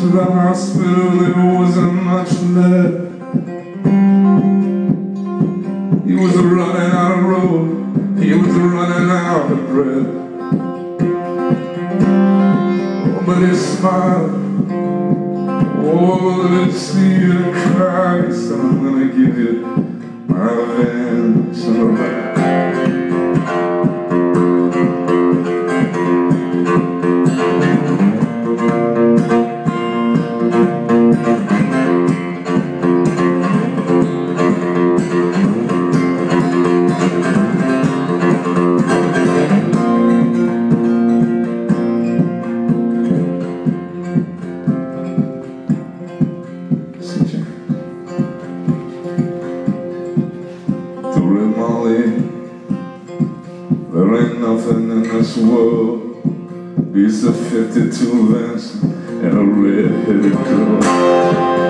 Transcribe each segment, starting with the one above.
to the hospital, there wasn't much left. He was running out of road, he was running out of breath. But he smiled. Oh, let see you cry, so I'm gonna give you my revenge. Molly, there ain't nothing in this world beats a 52 Vincent and a red-headed girl.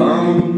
bum